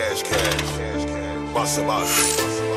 cash, cash. Boss about.